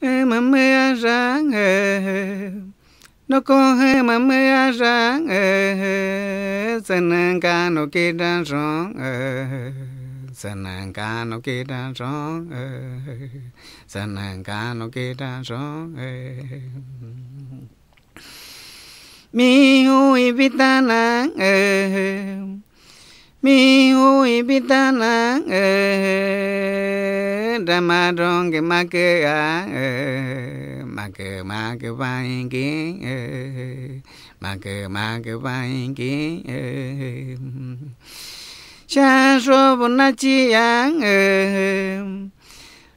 mà mê ra nó có hê mà mê ra sân ca nó kê rõ rong sân ca nó kê rõ rong sân ca nó kê đan rong mi hui vitana mi hui ra ma rong ke ma ke a à, ma ke ma ke vai ke ma ke ma ke vai ke cha so bu na chi yang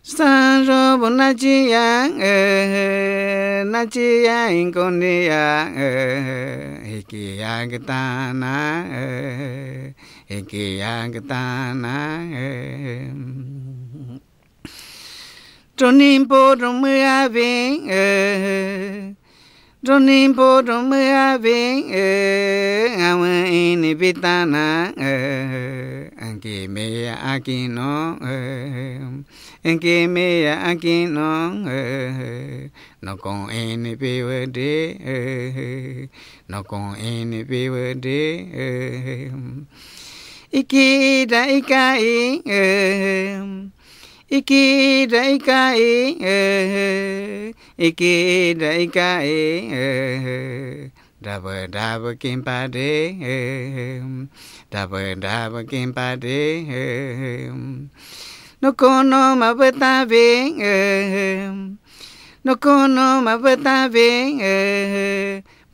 san so bu na chi yang na chi yang con đi ya ki ya ke ta na ki ya ke ta na trong niệm bồ trong mưa a vinh trong niệm bồ trong mưa a vinh ngao in ni vitana anh kì mê a kì nó anh kì mê a kì nó nó còn in ni bê vơ đê nó còn in ni bê vơ đê iki da ikai iki iki dai ka e eh, eh. iki dai ka e eh, Dabba dabba kimpa de Dabba kim pa de No kono mabata ve No kono mabata ve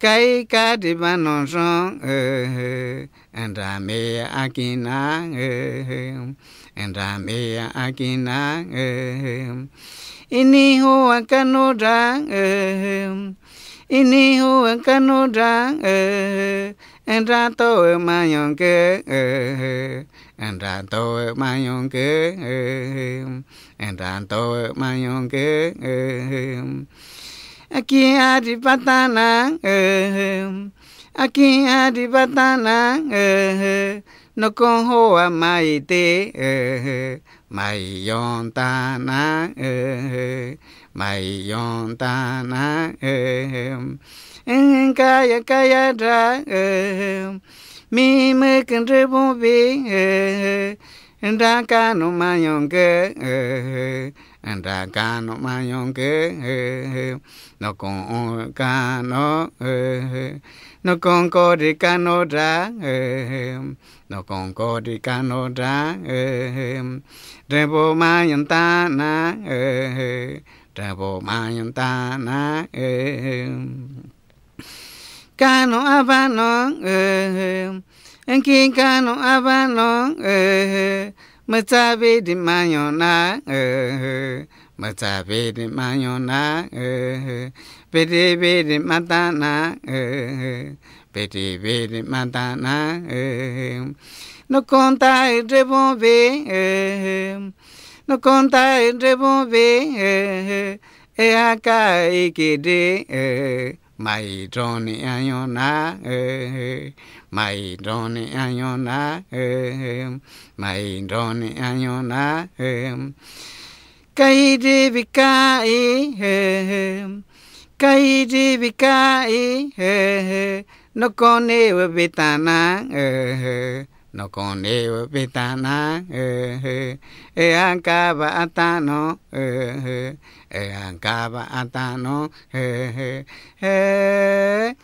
cái cá đi ba non son and ra mẹ a me akina and ra mẹ a me akina ini ho akano ra ini ho akano ra anh ra to ma yon ke anh ra to ma yon ke anh ra to ma yon ke mayonke Andra to mayonke Aquí adipatana Aki adipatana no con hoa mai te mai yon ta na mai yon ta na kaya kaya ra mi me kan re bon ra ca ka no ma nhon ke ra ca no ma nhon ke no con ca no no con co di cano ra no con co di cano ra rebo ma nhon ta na rebo ma nhon ta na cano nkika no aba no eh matabe di manyo na eh matabe di manyo na eh bede bede mata na eh bede bede mata na eh no conta e rebo ve eh no conta e rebo ve eh, eh, e aka ikede mai droni na mai droni ayona mai na cây đi bị vikai cây đi bị kai nó con ne ve na no con leo pitana eh eh eh ancaba atano eh eh eh ancaba atano eh eh eh